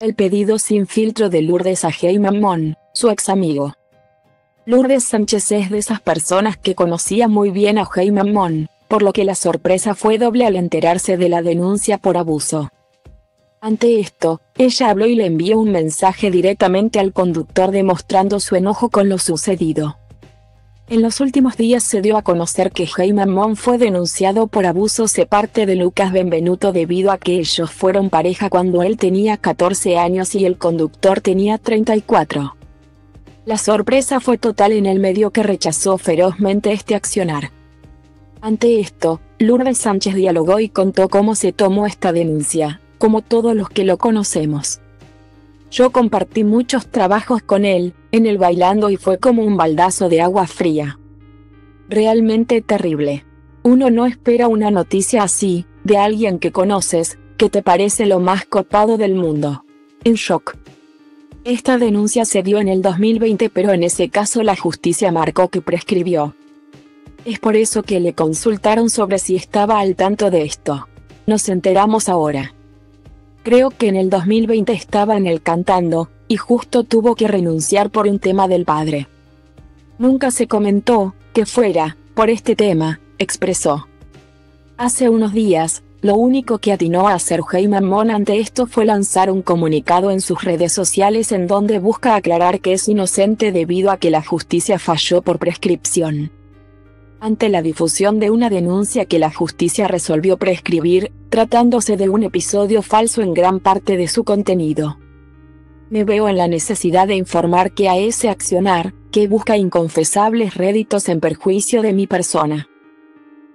El pedido sin filtro de Lourdes a Heyman Mon, su ex amigo. Lourdes Sánchez es de esas personas que conocía muy bien a Heyman Mon, por lo que la sorpresa fue doble al enterarse de la denuncia por abuso. Ante esto, ella habló y le envió un mensaje directamente al conductor demostrando su enojo con lo sucedido. En los últimos días se dio a conocer que Jaime Mon fue denunciado por abusos de parte de Lucas Benvenuto debido a que ellos fueron pareja cuando él tenía 14 años y el conductor tenía 34. La sorpresa fue total en el medio que rechazó ferozmente este accionar. Ante esto, Lourdes Sánchez dialogó y contó cómo se tomó esta denuncia, como todos los que lo conocemos. Yo compartí muchos trabajos con él, en el bailando y fue como un baldazo de agua fría. Realmente terrible. Uno no espera una noticia así, de alguien que conoces, que te parece lo más copado del mundo. En shock. Esta denuncia se dio en el 2020 pero en ese caso la justicia marcó que prescribió. Es por eso que le consultaron sobre si estaba al tanto de esto. Nos enteramos ahora. Creo que en el 2020 estaba en el cantando, y justo tuvo que renunciar por un tema del padre. Nunca se comentó, que fuera, por este tema, expresó. Hace unos días, lo único que atinó a hacer Heyman ante esto fue lanzar un comunicado en sus redes sociales en donde busca aclarar que es inocente debido a que la justicia falló por prescripción. Ante la difusión de una denuncia que la justicia resolvió prescribir, tratándose de un episodio falso en gran parte de su contenido. Me veo en la necesidad de informar que a ese accionar, que busca inconfesables réditos en perjuicio de mi persona.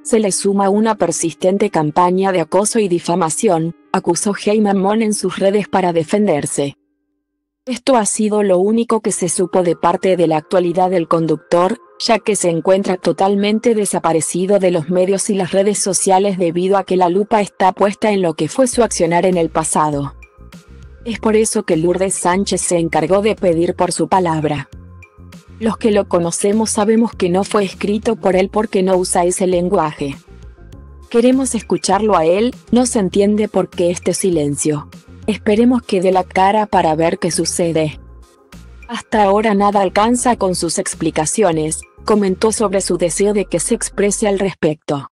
Se le suma una persistente campaña de acoso y difamación, acusó Heyman Mon en sus redes para defenderse. Esto ha sido lo único que se supo de parte de la actualidad del conductor, ya que se encuentra totalmente desaparecido de los medios y las redes sociales debido a que la lupa está puesta en lo que fue su accionar en el pasado. Es por eso que Lourdes Sánchez se encargó de pedir por su palabra. Los que lo conocemos sabemos que no fue escrito por él porque no usa ese lenguaje. Queremos escucharlo a él, no se entiende por qué este silencio. Esperemos que dé la cara para ver qué sucede. Hasta ahora nada alcanza con sus explicaciones, comentó sobre su deseo de que se exprese al respecto.